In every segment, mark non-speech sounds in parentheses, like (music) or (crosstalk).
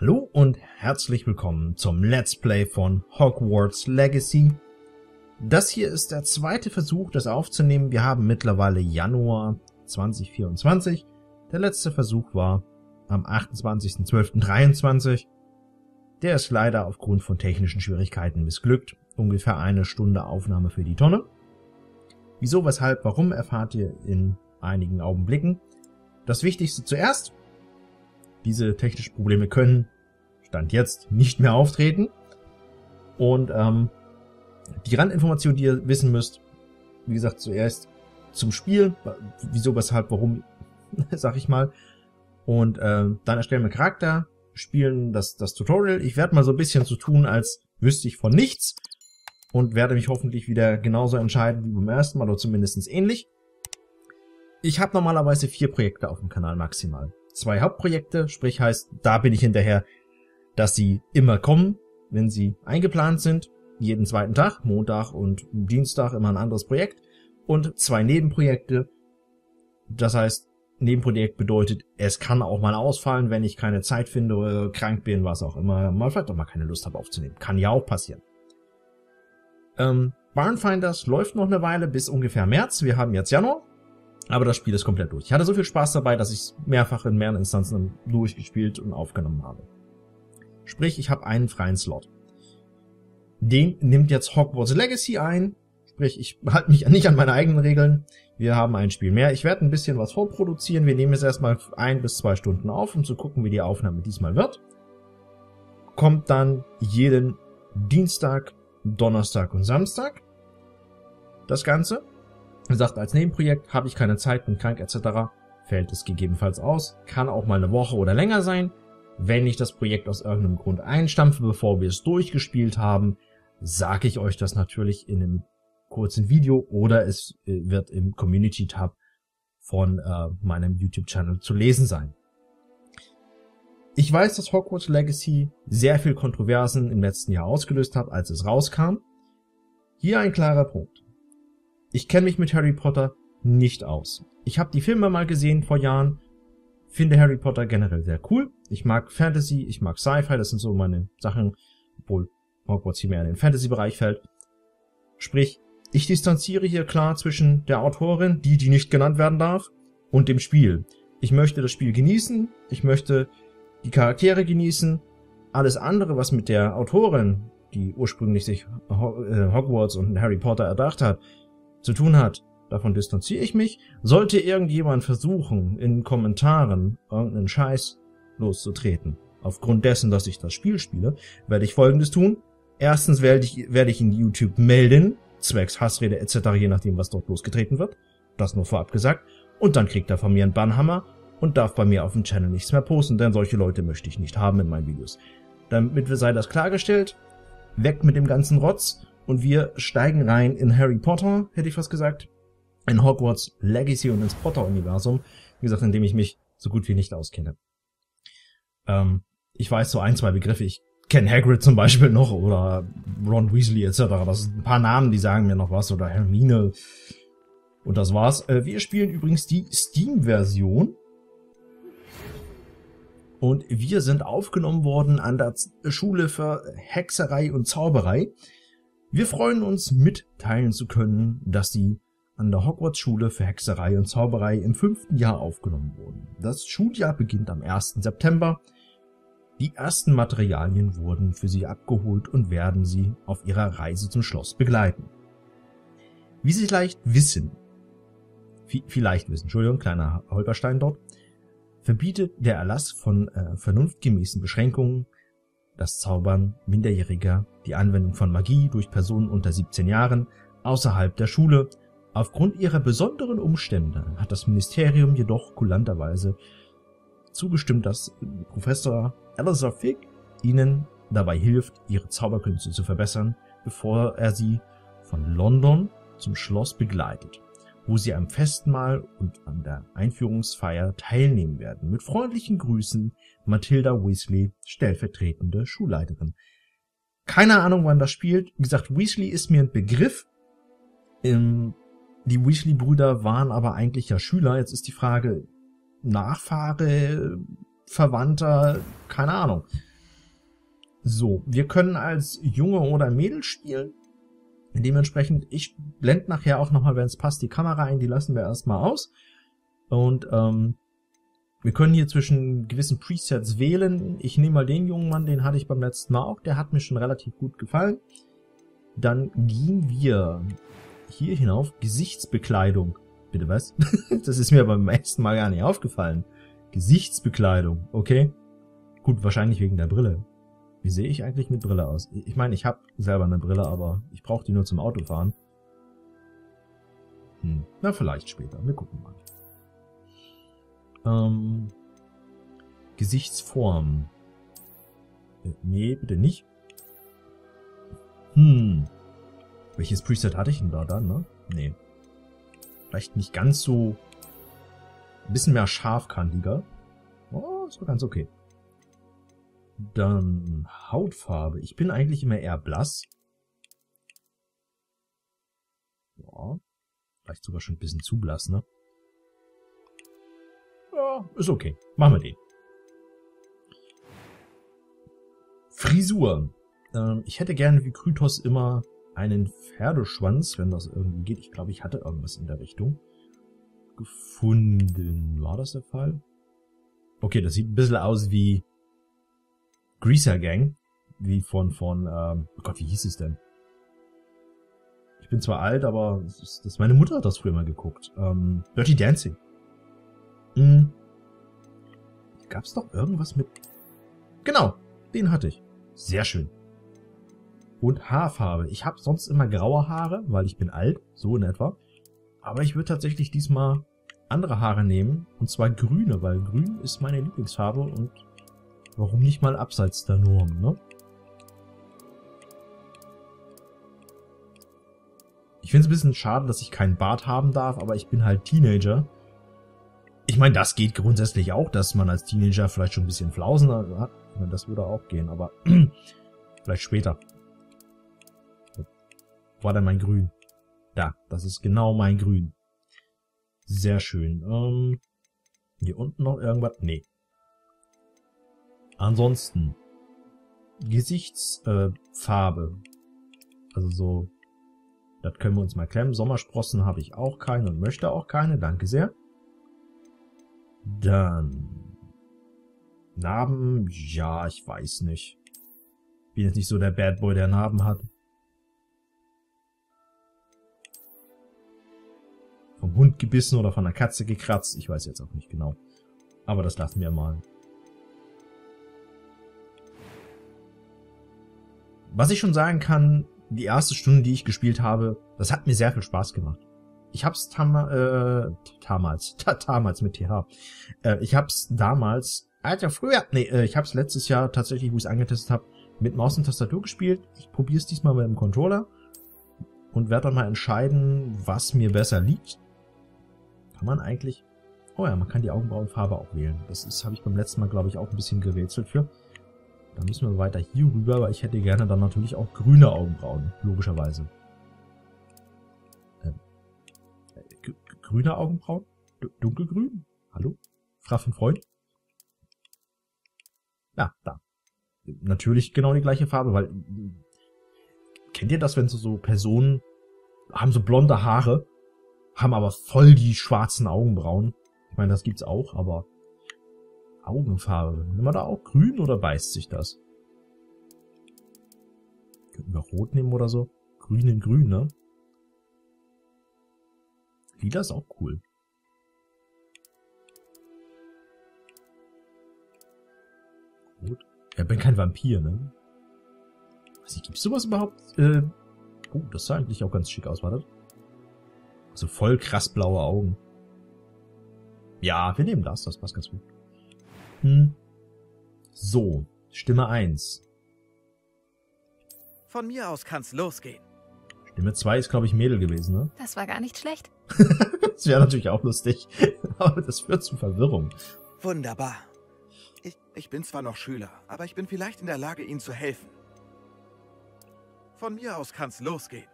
Hallo und herzlich willkommen zum Let's Play von Hogwarts Legacy. Das hier ist der zweite Versuch, das aufzunehmen. Wir haben mittlerweile Januar 2024. Der letzte Versuch war am 28.12.23. Der ist leider aufgrund von technischen Schwierigkeiten missglückt. Ungefähr eine Stunde Aufnahme für die Tonne. Wieso, weshalb, warum erfahrt ihr in einigen Augenblicken. Das Wichtigste zuerst. Diese technischen Probleme können Stand jetzt nicht mehr auftreten. Und ähm, die Randinformation, die ihr wissen müsst, wie gesagt, zuerst zum Spiel, wieso, weshalb, warum, (laughs) sag ich mal. Und äh, dann erstellen wir Charakter, spielen das, das Tutorial. Ich werde mal so ein bisschen so tun, als wüsste ich von nichts und werde mich hoffentlich wieder genauso entscheiden wie beim ersten Mal oder zumindest ähnlich. Ich habe normalerweise vier Projekte auf dem Kanal maximal. Zwei Hauptprojekte, sprich heißt, da bin ich hinterher, dass sie immer kommen, wenn sie eingeplant sind. Jeden zweiten Tag, Montag und Dienstag immer ein anderes Projekt. Und zwei Nebenprojekte. Das heißt, Nebenprojekt bedeutet, es kann auch mal ausfallen, wenn ich keine Zeit finde oder krank bin, was auch immer, mal vielleicht auch mal keine Lust habe aufzunehmen. Kann ja auch passieren. Ähm, Barnfinders läuft noch eine Weile bis ungefähr März. Wir haben jetzt Januar. Aber das Spiel ist komplett durch. Ich hatte so viel Spaß dabei, dass ich es mehrfach in mehreren Instanzen durchgespielt und aufgenommen habe. Sprich, ich habe einen freien Slot. Den nimmt jetzt Hogwarts Legacy ein. Sprich, ich halte mich (laughs) nicht an meine eigenen Regeln. Wir haben ein Spiel mehr. Ich werde ein bisschen was vorproduzieren. Wir nehmen jetzt erstmal ein bis zwei Stunden auf, um zu gucken, wie die Aufnahme diesmal wird. Kommt dann jeden Dienstag, Donnerstag und Samstag. Das Ganze. Wie gesagt, als Nebenprojekt habe ich keine Zeit, bin krank etc. Fällt es gegebenenfalls aus. Kann auch mal eine Woche oder länger sein. Wenn ich das Projekt aus irgendeinem Grund einstampfe, bevor wir es durchgespielt haben, sage ich euch das natürlich in einem kurzen Video oder es äh, wird im Community Tab von äh, meinem YouTube-Channel zu lesen sein. Ich weiß, dass Hogwarts Legacy sehr viel Kontroversen im letzten Jahr ausgelöst hat, als es rauskam. Hier ein klarer Punkt. Ich kenne mich mit Harry Potter nicht aus. Ich habe die Filme mal gesehen vor Jahren, finde Harry Potter generell sehr cool. Ich mag Fantasy, ich mag Sci-Fi, das sind so meine Sachen, obwohl Hogwarts hier mehr in den Fantasy-Bereich fällt. Sprich, ich distanziere hier klar zwischen der Autorin, die, die nicht genannt werden darf, und dem Spiel. Ich möchte das Spiel genießen, ich möchte die Charaktere genießen. Alles andere, was mit der Autorin, die ursprünglich sich äh, Hogwarts und Harry Potter erdacht hat, zu tun hat, davon distanziere ich mich. Sollte irgendjemand versuchen, in Kommentaren irgendeinen Scheiß loszutreten, aufgrund dessen, dass ich das Spiel spiele, werde ich folgendes tun. Erstens werde ich, werde ich in YouTube melden, zwecks Hassrede etc., je nachdem, was dort losgetreten wird. Das nur vorab gesagt. Und dann kriegt er von mir einen Bannhammer und darf bei mir auf dem Channel nichts mehr posten, denn solche Leute möchte ich nicht haben in meinen Videos. Damit sei das klargestellt, weg mit dem ganzen Rotz und wir steigen rein in Harry Potter, hätte ich fast gesagt, in Hogwarts Legacy und ins Potter-Universum, wie gesagt, in dem ich mich so gut wie nicht auskenne. Ähm, ich weiß so ein, zwei Begriffe. Ich kenne Hagrid zum Beispiel noch oder Ron Weasley etc. Das sind ein paar Namen, die sagen mir noch was oder Hermine. Und das war's. Äh, wir spielen übrigens die Steam-Version. Und wir sind aufgenommen worden an der Schule für Hexerei und Zauberei. Wir freuen uns mitteilen zu können, dass die an der Hogwarts-Schule für Hexerei und Zauberei im fünften Jahr aufgenommen wurden. Das Schuljahr beginnt am 1. September die ersten Materialien wurden für sie abgeholt und werden sie auf ihrer Reise zum Schloss begleiten. Wie Sie vielleicht wissen, vielleicht wissen, Entschuldigung, kleiner Holperstein dort, verbietet der Erlass von äh, vernunftgemäßen Beschränkungen das Zaubern Minderjähriger, die Anwendung von Magie durch Personen unter 17 Jahren außerhalb der Schule. Aufgrund ihrer besonderen Umstände hat das Ministerium jedoch kulanterweise zugestimmt, dass Professor Alistair Fig ihnen dabei hilft, ihre Zauberkünste zu verbessern, bevor er sie von London zum Schloss begleitet, wo sie am Festmahl und an der Einführungsfeier teilnehmen werden. Mit freundlichen Grüßen Matilda Weasley, stellvertretende Schulleiterin. Keine Ahnung, wann das spielt. Wie gesagt, Weasley ist mir ein Begriff. Ähm, die Weasley-Brüder waren aber eigentlich ja Schüler. Jetzt ist die Frage, Nachfahre, Verwandter, keine Ahnung. So, wir können als Junge oder Mädel spielen. Dementsprechend, ich blende nachher auch nochmal, wenn es passt, die Kamera ein, die lassen wir erstmal aus. Und ähm, wir können hier zwischen gewissen Presets wählen. Ich nehme mal den jungen Mann, den hatte ich beim letzten Mal auch, der hat mir schon relativ gut gefallen. Dann gehen wir hier hinauf. Gesichtsbekleidung. Bitte was? (laughs) das ist mir beim ersten Mal gar nicht aufgefallen. Gesichtsbekleidung, okay. Gut, wahrscheinlich wegen der Brille. Wie sehe ich eigentlich mit Brille aus? Ich meine, ich habe selber eine Brille, aber ich brauche die nur zum Autofahren. Hm, na, vielleicht später. Wir gucken mal. Ähm, Gesichtsform. Äh, nee, bitte nicht. Hm. Welches Preset hatte ich denn da dann, ne? Nee. Vielleicht nicht ganz so... Ein bisschen mehr scharfkantiger. Oh, ist doch ganz okay. Dann Hautfarbe. Ich bin eigentlich immer eher blass. Ja. Vielleicht sogar schon ein bisschen zu blass, ne? Ja, ist okay. Machen wir den. Frisur. Ähm, ich hätte gerne wie Krytos immer einen Pferdeschwanz, wenn das irgendwie geht. Ich glaube, ich hatte irgendwas in der Richtung gefunden. War das der Fall? Okay, das sieht ein bisschen aus wie Greaser Gang. Wie von, von, ähm, oh Gott, wie hieß es denn? Ich bin zwar alt, aber das das, meine Mutter hat das früher mal geguckt. Ähm, Dirty Dancing. Hm. Gab's doch irgendwas mit... Genau, den hatte ich. Sehr schön. Und Haarfarbe. Ich habe sonst immer graue Haare, weil ich bin alt, so in etwa. Aber ich würde tatsächlich diesmal andere Haare nehmen, und zwar grüne, weil grün ist meine Lieblingsfarbe und Warum nicht mal abseits der Norm, ne? Ich finde es ein bisschen schade, dass ich keinen Bart haben darf, aber ich bin halt Teenager. Ich meine, das geht grundsätzlich auch, dass man als Teenager vielleicht schon ein bisschen Flausen hat. Ich meine, das würde auch gehen, aber (clears throat) vielleicht später. Wo war denn mein Grün? Da, das ist genau mein Grün. Sehr schön. Ähm, hier unten noch irgendwas? Nee. Ansonsten Gesichtsfarbe. Äh, also so, das können wir uns mal klemmen. Sommersprossen habe ich auch keine und möchte auch keine. Danke sehr. Dann Narben, ja, ich weiß nicht. Bin jetzt nicht so der Bad Boy, der Narben hat. Vom Hund gebissen oder von der Katze gekratzt, ich weiß jetzt auch nicht genau. Aber das lassen wir mal. Was ich schon sagen kann, die erste Stunde, die ich gespielt habe, das hat mir sehr viel Spaß gemacht. Ich hab's tam äh, damals, (laughs) ta damals mit TH. Äh, ich hab's damals, Alter, früher, nee, äh, ich hab's letztes Jahr tatsächlich, wo ich es angetestet habe, mit Maus und Tastatur gespielt. Ich probiere es diesmal mit dem Controller und werde dann mal entscheiden, was mir besser liegt. Kann man eigentlich... Oh ja, man kann die Augenbrauenfarbe auch wählen. Das ist, habe ich beim letzten Mal, glaube ich, auch ein bisschen gerätselt für. Dann müssen wir weiter hier rüber, weil ich hätte gerne dann natürlich auch grüne Augenbrauen, logischerweise. Ähm, äh, grüne Augenbrauen? D dunkelgrün? Hallo? Freund? Ja, da. Natürlich genau die gleiche Farbe, weil kennt ihr das, wenn so, so Personen haben so blonde Haare, haben aber voll die schwarzen Augenbrauen? Ich meine, das gibt's auch, aber Augenfarbe. Nehmen wir da auch grün oder beißt sich das? Könnten wir rot nehmen oder so? Grün in grün, ne? Lila ist auch cool. Gut. Ja, bin kein Vampir, ne? Also, gibt's sowas überhaupt? Äh, oh, das sah eigentlich auch ganz schick aus, war das? Also voll krass blaue Augen. Ja, wir nehmen das, das passt ganz gut. Hm. So, Stimme 1. Von mir aus kann's losgehen. Stimme 2 ist, glaube ich, Mädel gewesen, ne? Das war gar nicht schlecht. (laughs) das wäre natürlich auch lustig. (laughs) Aber das führt zu Verwirrung. Wunderbar. Ich, ich bin zwar noch Schüler, aber ich bin vielleicht in der Lage, Ihnen zu helfen. Von mir aus kann's losgehen.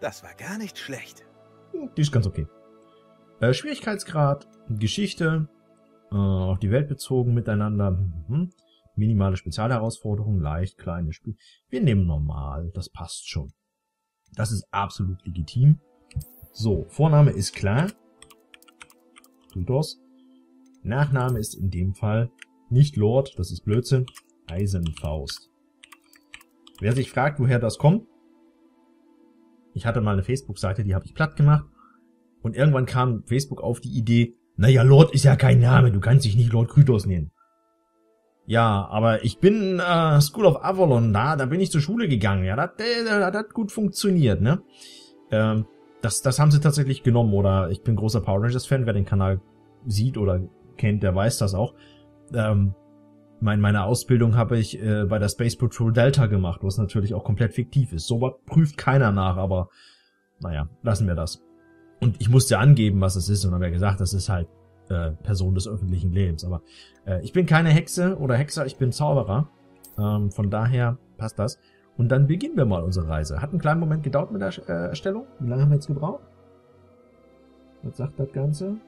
Das war gar nicht schlecht. Hm, die ist ganz okay. Äh, Schwierigkeitsgrad, Geschichte, äh, auf die Welt bezogen miteinander. Mhm. minimale Spezialherausforderung, leicht, kleine Spiel. Wir nehmen normal, das passt schon. Das ist absolut legitim. So, Vorname ist klar. Krytos. Nachname ist in dem Fall nicht Lord, das ist Blödsinn, Eisenfaust. Wer sich fragt, woher das kommt, ich hatte mal eine Facebook-Seite, die habe ich platt gemacht. Und irgendwann kam Facebook auf die Idee, naja, Lord ist ja kein Name, du kannst dich nicht Lord Krytos nennen. Ja, aber ich bin äh, School of Avalon da, da bin ich zur Schule gegangen. Ja, das, das, das hat gut funktioniert, ne? Ähm, das, das haben sie tatsächlich genommen. Oder ich bin großer Power Rangers Fan, wer den Kanal sieht oder kennt, der weiß das auch. Ähm, mein, meine Ausbildung habe ich äh, bei der Space Patrol Delta gemacht, was natürlich auch komplett fiktiv ist. Sowas prüft keiner nach, aber naja, lassen wir das. Und ich musste angeben, was es ist, und habe ja gesagt, das ist halt äh, Person des öffentlichen Lebens. Aber äh, ich bin keine Hexe oder Hexer, ich bin Zauberer. Ähm, von daher passt das. Und dann beginnen wir mal unsere Reise. Hat einen kleinen Moment gedauert mit der äh, Erstellung. Wie lange haben wir jetzt gebraucht? Was sagt das Ganze?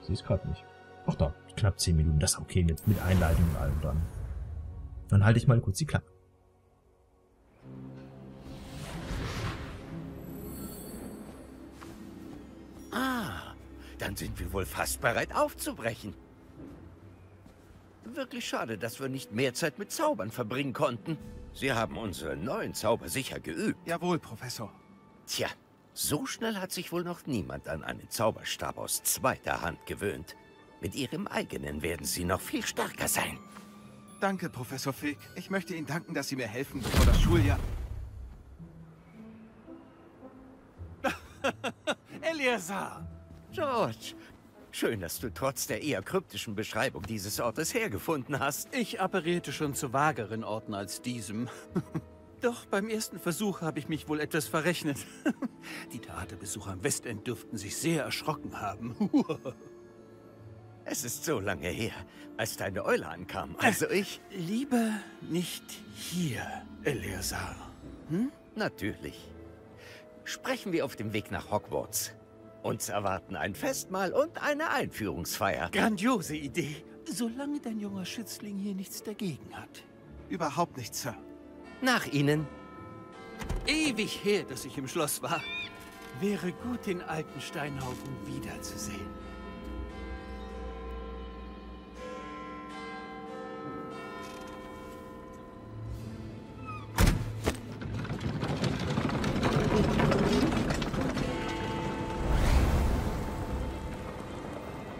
Sie ist gerade nicht. Ach da, knapp 10 Minuten. Das ist okay mit, mit Einleitung und allem dann. Dann halte ich mal kurz die Klappe. Dann sind wir wohl fast bereit aufzubrechen. Wirklich schade, dass wir nicht mehr Zeit mit Zaubern verbringen konnten. Sie haben unseren neuen Zauber sicher geübt. Jawohl, Professor. Tja, so schnell hat sich wohl noch niemand an einen Zauberstab aus zweiter Hand gewöhnt. Mit Ihrem eigenen werden Sie noch viel stärker sein. Danke, Professor Fig. Ich möchte Ihnen danken, dass Sie mir helfen, bevor das Schuljahr... (laughs) Eliasar! George, schön, dass du trotz der eher kryptischen Beschreibung dieses Ortes hergefunden hast. Ich apparierte schon zu vageren Orten als diesem. (laughs) Doch beim ersten Versuch habe ich mich wohl etwas verrechnet. (laughs) Die Theaterbesucher am Westend dürften sich sehr erschrocken haben. (laughs) es ist so lange her, als deine Eule ankam. Also ich... Lieber nicht hier, Eleazar. Hm? Natürlich. Sprechen wir auf dem Weg nach Hogwarts. Uns erwarten ein Festmahl und eine Einführungsfeier. Grandiose Idee, solange dein junger Schützling hier nichts dagegen hat. Überhaupt nichts, Sir. Nach Ihnen. Ewig her, dass ich im Schloss war. Wäre gut, den alten Steinhaufen wiederzusehen.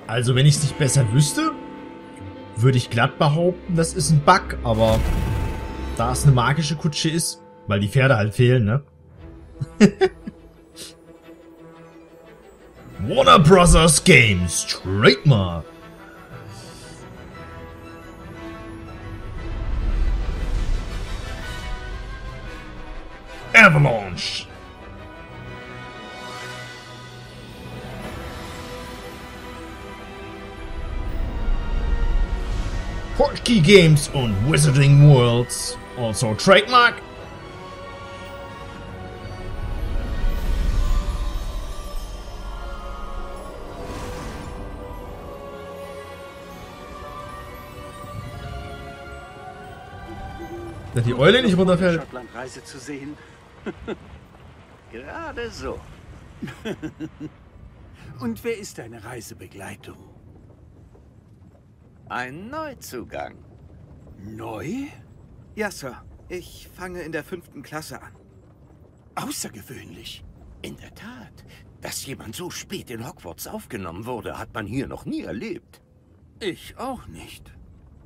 Also, wenn ich es nicht besser wüsste, würde ich glatt behaupten, das ist ein Bug, aber da es eine magische Kutsche ist, weil die Pferde halt fehlen, ne? (laughs) Warner Brothers Games Trademark. Avalanche. Portkey Games und Wizarding Worlds. Also trademark. Dass die Eule nicht runterfällt. Schottlandreise zu sehen. (laughs) Gerade so. (laughs) Und wer ist deine Reisebegleitung? Ein Neuzugang. Neu? Ja, Sir. Ich fange in der fünften Klasse an. Außergewöhnlich. In der Tat. Dass jemand so spät in Hogwarts aufgenommen wurde, hat man hier noch nie erlebt. Ich auch nicht.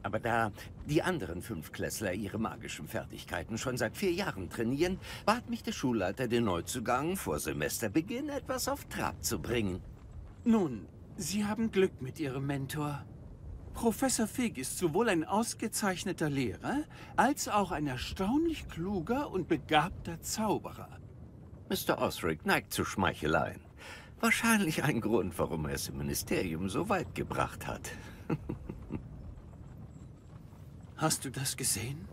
Aber da die anderen Fünfklässler ihre magischen Fertigkeiten schon seit vier Jahren trainieren, bat mich der Schulleiter, den Neuzugang vor Semesterbeginn etwas auf Trab zu bringen. Nun, Sie haben Glück mit Ihrem Mentor. Professor Fig ist sowohl ein ausgezeichneter Lehrer, als auch ein erstaunlich kluger und begabter Zauberer. Mr. Osric neigt zu Schmeicheleien. Wahrscheinlich ein Grund, warum er es im Ministerium so weit gebracht hat. (laughs) Hast du das gesehen?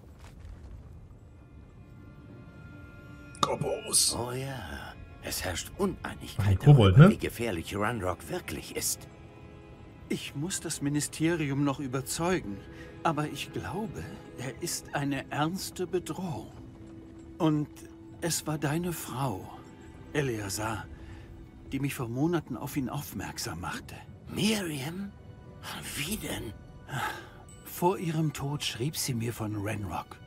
Gobos. Oh ja, es herrscht Uneinigkeit Ein Kobold, darüber, ne? wie gefährlich Runrock wirklich ist. Ich muss das Ministerium noch überzeugen. Aber ich glaube, er ist eine ernste Bedrohung. Und es war deine Frau, Eleazar, die mich vor Monaten auf ihn aufmerksam machte. Miriam? Wie denn? Vor ihrem Tod schrieb sie mir von Renrock.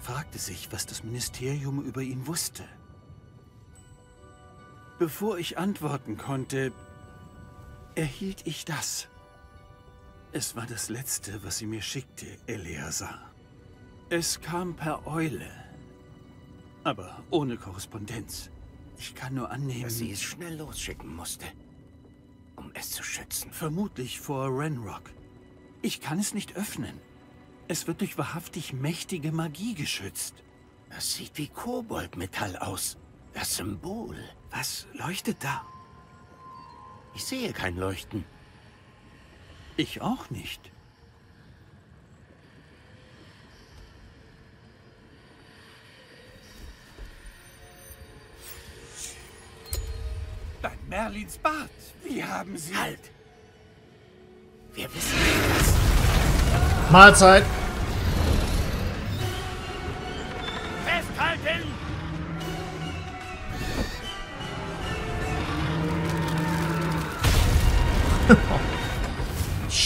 Fragte sich, was das Ministerium über ihn wusste. Bevor ich antworten konnte, erhielt ich das. Es war das Letzte, was sie mir schickte, Eleazar. Es kam per Eule, aber ohne Korrespondenz. Ich kann nur annehmen... Dass sie es schnell losschicken musste, um es zu schützen. Vermutlich vor Renrock. Ich kann es nicht öffnen. Es wird durch wahrhaftig mächtige Magie geschützt. Das sieht wie Koboldmetall aus. Das Symbol. Was leuchtet da? Ich sehe kein Leuchten. Ich auch nicht. Bei Merlins Bart. Wie haben Sie... Halt! Wir wissen nicht, was... Mahlzeit.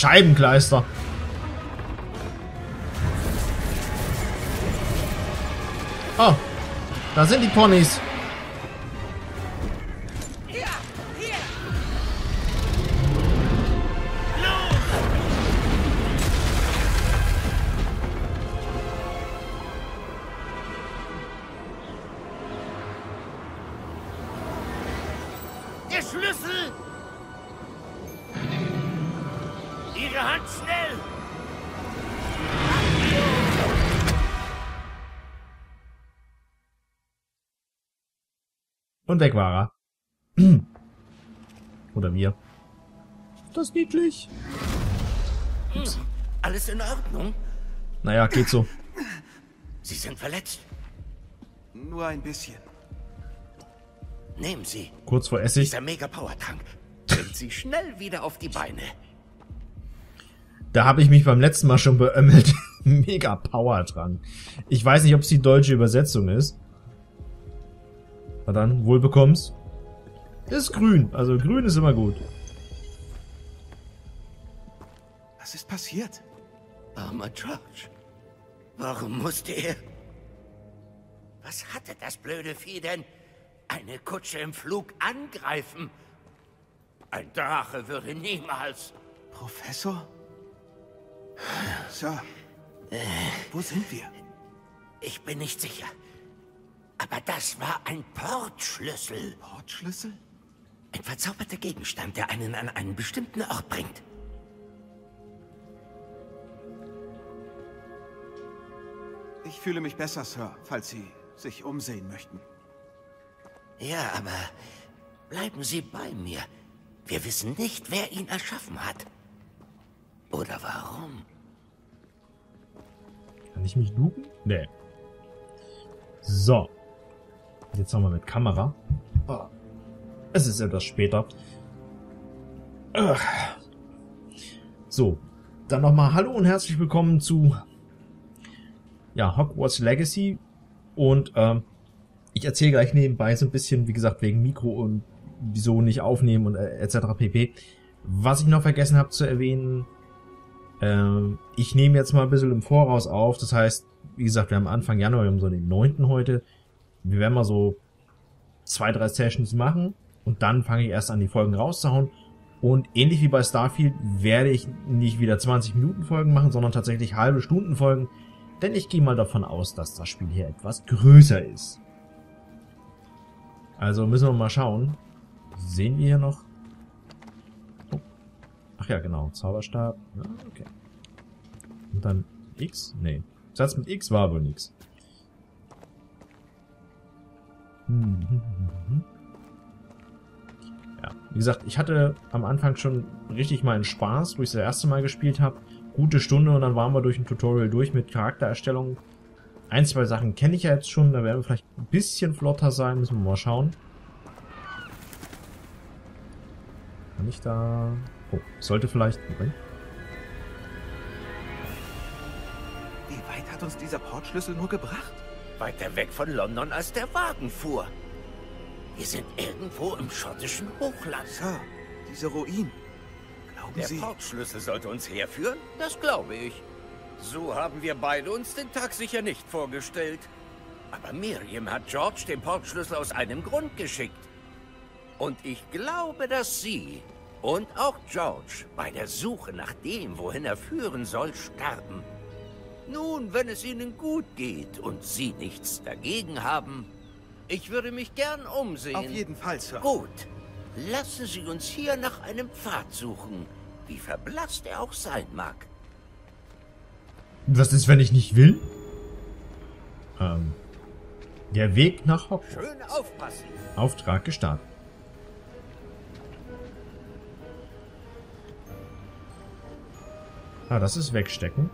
Scheibenkleister. Oh, da sind die Ponys. Hand schnell! Und weg war er. (clears throat) Oder wir. Das ist niedlich. Alles in Ordnung? Naja, geht so. (clears throat) Sie sind verletzt. Nur ein bisschen. Nehmen Sie. Kurz vor Essig. Dieser Mega-Power-Trank bringt Sie schnell wieder auf die Beine. Da habe ich mich beim letzten Mal schon beömmelt. (laughs) Mega Power dran. Ich weiß nicht, ob es die deutsche Übersetzung ist. Na dann, wohl bekommst. Ist grün. Also grün ist immer gut. Was ist passiert? Armer George. Warum musste er... Was hatte das blöde Vieh denn? Eine Kutsche im Flug angreifen? Ein Drache würde niemals... Professor? Sir, wo sind wir? Ich bin nicht sicher. Aber das war ein Portschlüssel. Portschlüssel? Ein verzauberter Gegenstand, der einen an einen bestimmten Ort bringt. Ich fühle mich besser, Sir, falls Sie sich umsehen möchten. Ja, aber bleiben Sie bei mir. Wir wissen nicht, wer ihn erschaffen hat. Oder warum. Kann ich mich duken? Nee. So. Jetzt wir mit Kamera. Oh. Es ist etwas später. Ugh. So. Dann nochmal Hallo und herzlich willkommen zu ja, Hogwarts Legacy. Und ähm, ich erzähle gleich nebenbei so ein bisschen, wie gesagt, wegen Mikro und wieso nicht aufnehmen und äh, etc. pp. Was ich noch vergessen habe zu erwähnen, ähm, ich nehme jetzt mal ein bisschen im Voraus auf. Das heißt, wie gesagt, wir haben Anfang Januar, wir haben so den 9. heute. Wir werden mal so zwei, drei Sessions machen und dann fange ich erst an, die Folgen rauszuhauen. Und ähnlich wie bei Starfield werde ich nicht wieder 20 Minuten Folgen machen, sondern tatsächlich halbe Stunden Folgen. Denn ich gehe mal davon aus, dass das Spiel hier etwas größer ist. Also müssen wir mal schauen. Sehen wir hier noch? Ach ja, genau. Zauberstab. Ja, okay. Und dann X? Nee. Satz mit X war wohl nix. Ja, wie gesagt, ich hatte am Anfang schon richtig meinen Spaß, wo ich das erste Mal gespielt habe. Gute Stunde und dann waren wir durch ein Tutorial durch mit Charaktererstellung. Ein, zwei Sachen kenne ich ja jetzt schon, da werden wir vielleicht ein bisschen flotter sein, müssen wir mal schauen. Kann ich da... Oh, sollte vielleicht... Moment. Wie weit hat uns dieser Portschlüssel nur gebracht? Weiter weg von London, als der Wagen fuhr. Wir sind irgendwo im schottischen Hochland. Sir, diese Ruinen. Glauben Der Sie... Portschlüssel sollte uns herführen? Das glaube ich. So haben wir beide uns den Tag sicher nicht vorgestellt. Aber Miriam hat George den Portschlüssel aus einem Grund geschickt. Und ich glaube, dass Sie und auch George bei der Suche nach dem, wohin er führen soll, sterben. Nun, wenn es Ihnen gut geht und Sie nichts dagegen haben, ich würde mich gern umsehen. Auf jeden Fall, Sir. Gut. Lassen Sie uns hier nach einem Pfad suchen, wie verblasst er auch sein mag. Was ist, wenn ich nicht will? Ähm, der Weg nach Hogwarts. Schön aufpassen. Auftrag gestartet. Ah, das ist wegstecken.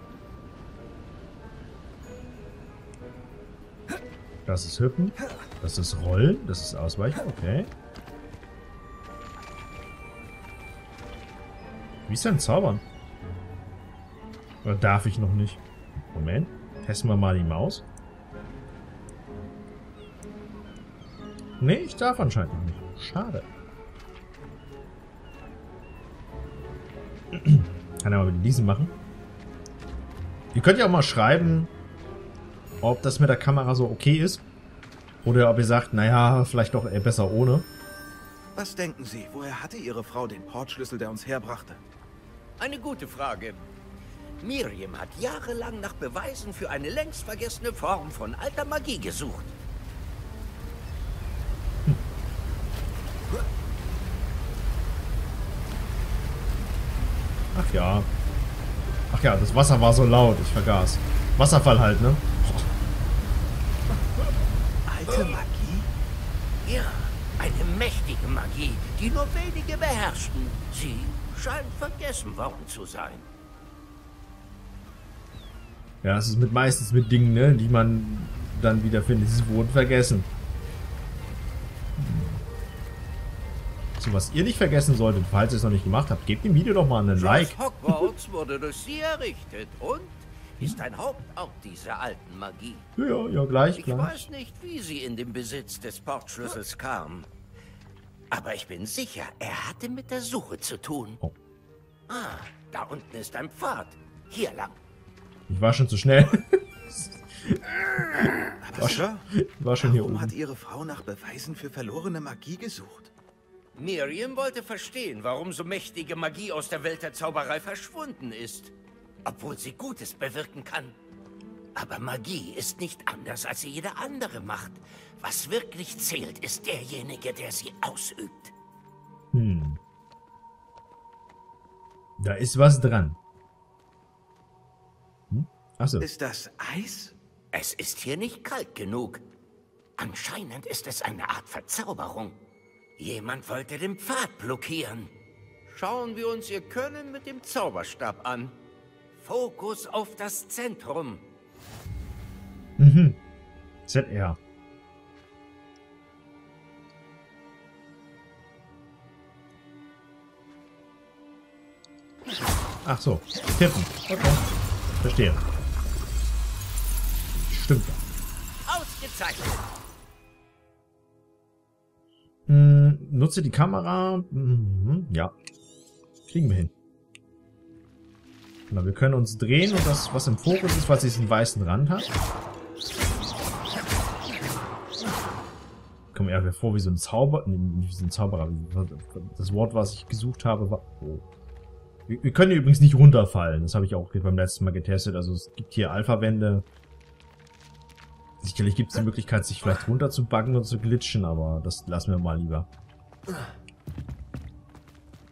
Das ist hüppen. Das ist rollen. Das ist ausweichen. Okay. Wie ist denn zaubern? Oder darf ich noch nicht? Moment. Testen wir mal die Maus. Nee, ich darf anscheinend noch nicht. Schade. Kann er mal mit diesem machen. Ihr könnt ja auch mal schreiben, ob das mit der Kamera so okay ist. Oder ob ihr sagt, naja, vielleicht doch eher besser ohne. Was denken Sie, woher hatte Ihre Frau den Portschlüssel, der uns herbrachte? Eine gute Frage. Miriam hat jahrelang nach Beweisen für eine längst vergessene Form von alter Magie gesucht. Ach ja. Ach ja, das Wasser war so laut, ich vergaß. Wasserfall halt, ne? Alte Magie? Ja, eine mächtige Magie, die nur wenige beherrschten. Sie scheint vergessen worden zu sein. Ja, es ist mit meistens mit Dingen, ne, die man dann wieder findet. Sie wurden vergessen. So, was ihr nicht vergessen solltet, falls ihr es noch nicht gemacht habt, gebt dem Video doch mal einen Like. Hogwarts (laughs) wurde durch sie errichtet und ist ein Hauptort dieser alten Magie. Ja, ja, gleich, Ich gleich. weiß nicht, wie sie in den Besitz des Portschlüssels kam. Aber ich bin sicher, er hatte mit der Suche zu tun. Oh. Ah, da unten ist ein Pfad. Hier lang. Ich war schon zu schnell. (laughs) Aber Sir, war schon hier warum oben. hat Ihre Frau nach Beweisen für verlorene Magie gesucht? Miriam wollte verstehen, warum so mächtige Magie aus der Welt der Zauberei verschwunden ist. Obwohl sie Gutes bewirken kann. Aber Magie ist nicht anders als jede andere Macht. Was wirklich zählt, ist derjenige, der sie ausübt. Hm. Da ist was dran. Hm? Achso. Ist das Eis? Es ist hier nicht kalt genug. Anscheinend ist es eine Art Verzauberung. Jemand wollte den Pfad blockieren. Schauen wir uns ihr Können mit dem Zauberstab an. Fokus auf das Zentrum. Mhm. ZR. Ach so, tippen. Okay. Verstehe. Stimmt. Ausgezeichnet. Hm, nutze die Kamera. Mhm, ja. Kriegen wir hin. Genau, wir können uns drehen und das, was im Fokus ist, was diesen weißen Rand hat. Kommt mir eher vor wie so ein Zauber. Nee, nicht wie so ein Zauberer. Das Wort, was ich gesucht habe, war. Oh. Wir, wir können hier übrigens nicht runterfallen. Das habe ich auch beim letzten Mal getestet. Also es gibt hier Alpha-Wände. Sicherlich gibt es die Möglichkeit, sich vielleicht runter zu und zu glitschen, aber das lassen wir mal lieber.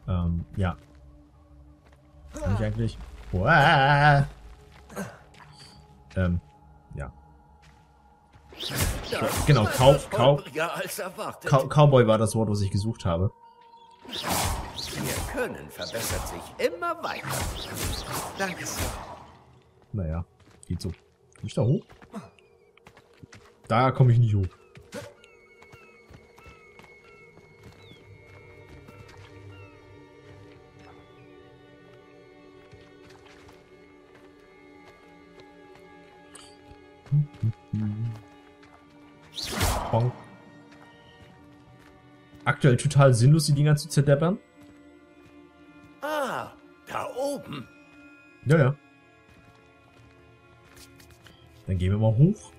Ähm, ja. Kann ich eigentlich... Uah! Ähm, ja. Genau, als erwartet. Cow Cowboy war das Wort, was ich gesucht habe. Ihr Können verbessert sich immer weiter. Danke, Sir. Naja, geht so. Komm ich da hoch? Da komme ich nicht hoch. Bonk. Aktuell total sinnlos, die Dinger zu zerdeppern. Ah, da oben. Ja, ja. Dann gehen wir mal hoch.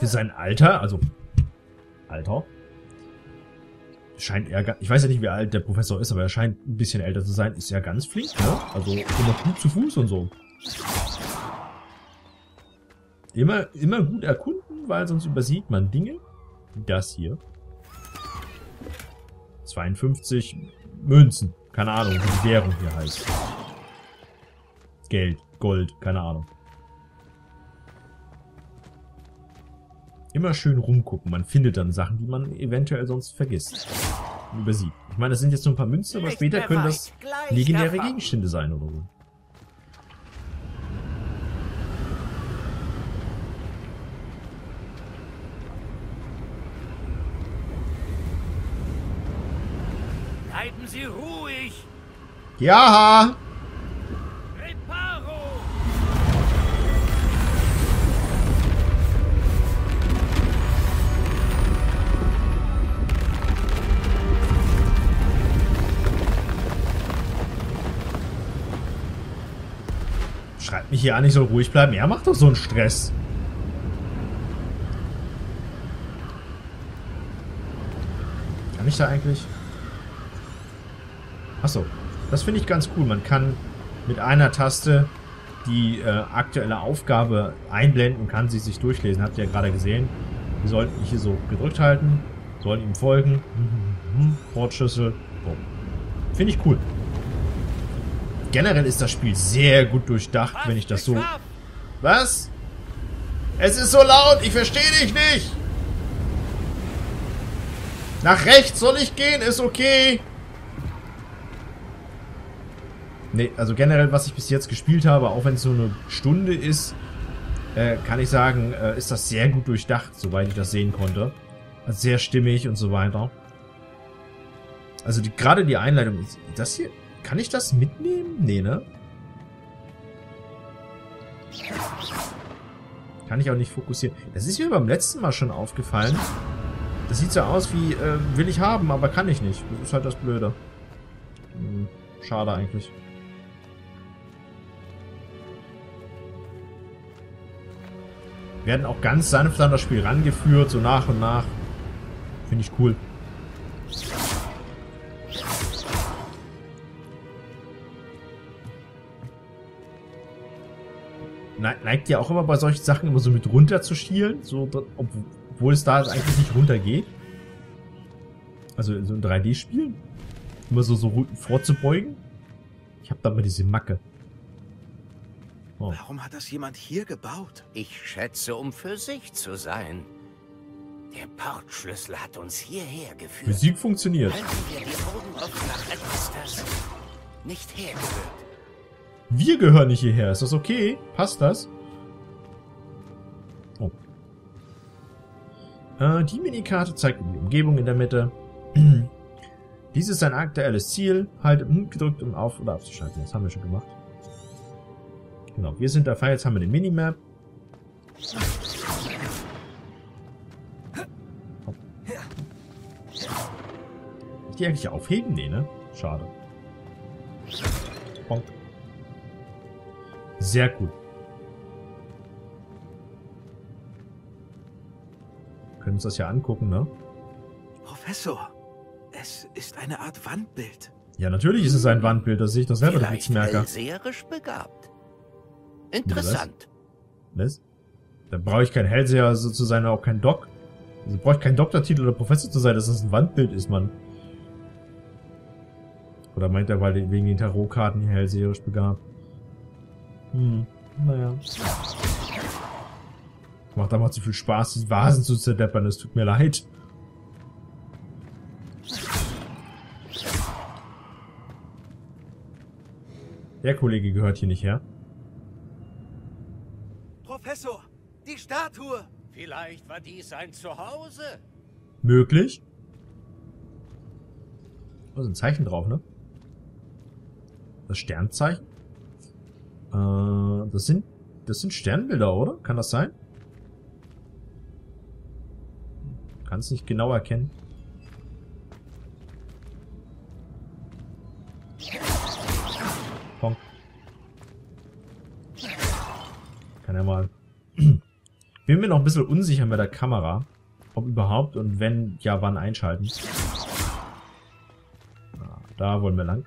Für sein Alter, also Alter, scheint er, ich weiß ja nicht, wie alt der Professor ist, aber er scheint ein bisschen älter zu sein, ist ja ganz flink, ne? Also immer gut zu Fuß und so. Immer, immer gut erkunden, weil sonst übersieht man Dinge. Wie das hier. 52 Münzen. Keine Ahnung, wie die Währung hier heißt. Geld, Gold, keine Ahnung. Immer schön rumgucken. Man findet dann Sachen, die man eventuell sonst vergisst. Und übersieht. Ich meine, das sind jetzt nur ein paar Münzen, aber später können das legendäre. Gegenstände sein oder so. Bleiben Sie ruhig. Ja! Mich hier an, ich soll ruhig bleiben. Er macht doch so einen Stress. Kann ich da eigentlich? Achso, das finde ich ganz cool. Man kann mit einer Taste die äh, aktuelle Aufgabe einblenden und kann sie sich durchlesen. Habt ihr ja gerade gesehen. Wir sollten hier so gedrückt halten, sollen ihm folgen. (laughs) Wortschlüssel. Boom. Finde ich cool. Generell ist das Spiel sehr gut durchdacht, wenn ich das so... Was? Es ist so laut, ich verstehe dich nicht. Nach rechts soll ich gehen, ist okay. Nee, also generell, was ich bis jetzt gespielt habe, auch wenn es so eine Stunde ist, äh, kann ich sagen, äh, ist das sehr gut durchdacht, soweit ich das sehen konnte. Also sehr stimmig und so weiter. Also die, gerade die Einleitung, das hier, kann ich das mitnehmen? Nee, ne? Kann ich auch nicht fokussieren. Das ist mir beim letzten Mal schon aufgefallen. Das sieht so aus wie, äh, will ich haben, aber kann ich nicht. Das ist halt das Blöde. Hm, schade eigentlich. Werden auch ganz sanft an das Spiel rangeführt, so nach und nach. Finde ich cool. Neigt ja auch immer bei solchen Sachen immer so mit runter zu schielen, so, obwohl es da eigentlich nicht runter geht. Also in so einem 3D-Spiel. Immer so, so ru- vorzubeugen. Ich habe da mal diese Macke. Oh. Warum hat das jemand hier gebaut? Ich schätze, um für sich zu sein. Der Portschlüssel hat uns hierher geführt. Physik funktioniert. Halten wir die Augen offen nach etwas, das nicht hergehört. Wir gehören nicht hierher. Ist das okay? Passt das? Oh. Äh, die Minikarte zeigt die Umgebung in der Mitte. (clears throat) Dies ist ein aktuelles Ziel. Halt hm, gedrückt, um auf- oder abzuschalten. Das haben wir schon gemacht. Genau, wir sind dabei. Jetzt haben wir den Minimap. Die eigentlich aufheben? Nee, ne? Schade. Bonk. Sehr gut. Können uns das ja angucken, ne? Professor, es ist eine Art Wandbild. Ja, natürlich ist es ein Wandbild, das sehe ich Vielleicht Blitzmerker. hellseherisch begabt. Interessant. Was? Da brauche ich kein Hellseher so zu sein, auch kein Doc. Also brauche ich keinen Doktortitel oder Professor zu sein, dass das ein Wandbild ist, Mann. Oder meint er, weil wegen den Tarotkarten hellseherisch begabt? Hm, naja. Macht einfach zu viel Spaß, die Vasen zu zerdeppern, es tut mir leid. Der Kollege gehört hier nicht her. Professor, die Statue! Vielleicht war dies ein Zuhause. Möglich. Da ist ein Zeichen drauf, ne? Das Sternzeichen. Äh, das sind, Das sind Sternbilder, oder? Kann das sein? Kann es nicht genau erkennen. Pong. Kann er mal. (clears throat) Bin mir noch ein bisschen unsicher mit der Kamera. Ob überhaupt und wenn, ja wann einschalten. Ah, da wollen wir lang.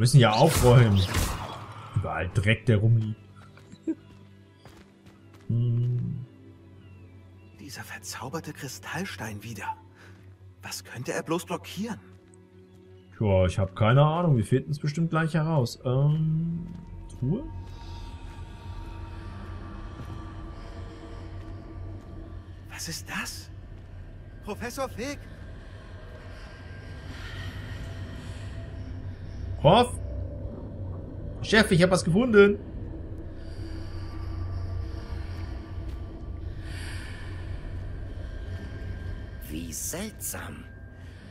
Müssen ja aufräumen. Überall Dreck, der rumliegt. hm. Dieser verzauberte Kristallstein wieder. Was könnte er bloß blockieren? Tja, ich habe keine Ahnung. Wir finden es bestimmt gleich heraus. Ähm, Truhe? Was ist das? Professor Fig? Prof? Chef, ich habe was gefunden. Wie seltsam.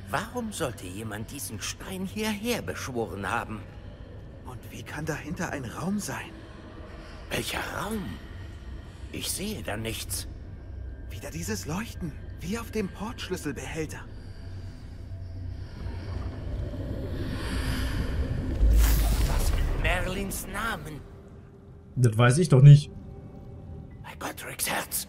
Warum sollte jemand diesen Stein hierher beschworen haben? Und wie kann dahinter ein Raum sein? Welcher Raum? Ich sehe da nichts. Wieder dieses Leuchten, wie auf dem Portschlüsselbehälter. Was in Merlins Namen? Das weiß ich doch nicht. Bei Gottricks Herz.